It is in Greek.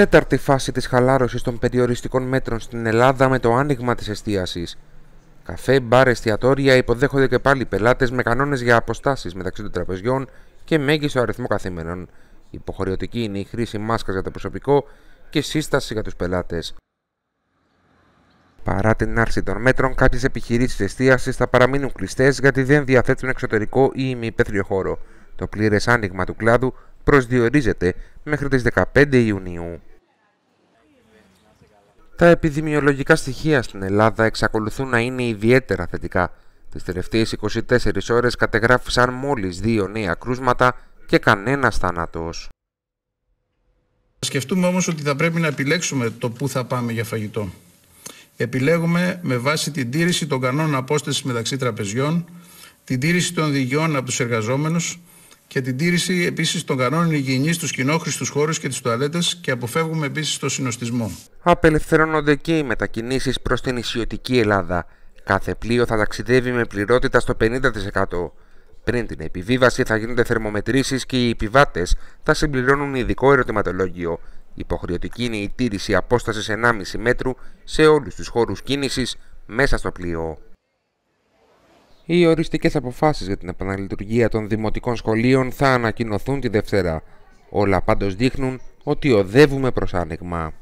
Τέταρτη φάση της χαλάρωσης των περιοριστικών μέτρων στην Ελλάδα με το άνοιγμα της εστίασης. Καφέ, μπαρ, εστιατόρια υποδέχονται και πάλι πελάτες με κανόνες για αποστάσεις μεταξύ των τραπεζιών και μέγιστο αριθμό καθήμενων. Υποχρεωτική είναι η χρήση μάσκας για το προσωπικό και σύσταση για τους πελάτες. Παρά την άρση των μέτρων, κάποιες επιχειρήσεις εστίασης θα παραμείνουν κλειστές γιατί δεν διαθέτουν εξωτερικό ή ημιπέθριο χώρο. Το πλήρες άνοιγμα του κλάδου προσδιορίζεται μέχρι τις 15 Ιουνίου. Τα επιδημιολογικά στοιχεία στην Ελλάδα εξακολουθούν να είναι ιδιαίτερα θετικά. Τις τελευταίες 24 ώρες κατεγράφησαν μόλις δύο νέα κρούσματα και κανένας θάνατος. Σκεφτούμε όμως ότι θα πρέπει να επιλέξουμε το πού θα πάμε για φαγητό. Επιλέγουμε με βάση την τήρηση των κανόνων απόστασης μεταξύ τραπεζιών, την τήρηση των οδηγιών από τους εργαζόμενους και την τήρηση επίσης των κανόνων υγιεινής στους κοινόχρηστους χώρους και τις τουαλέτες και αποφεύγουμε επίσης το συνοστισμό. Απελευθερώνονται και οι μετακινήσεις προς την ισιωτική Ελλάδα. Κάθε πλοίο θα ταξιδεύει με πληρότητα στο 50%. Πριν την επιβίβαση θα γίνονται θερμομετρήσεις και οι επιβάτες θα συμπληρώνουν ειδικό ερωτηματολόγιο. Υποχρεωτική είναι η τήρηση απόστασης 1,5 μέτρου σε όλους τους χώρους κίνησης μέσα στο πλοίο. Οι οριστικές αποφάσεις για την επαναλειτουργία των δημοτικών σχολείων θα ανακοινωθούν τη Δευτέρα. Όλα πάντως δείχνουν ότι οδεύουμε προς άνοιγμα.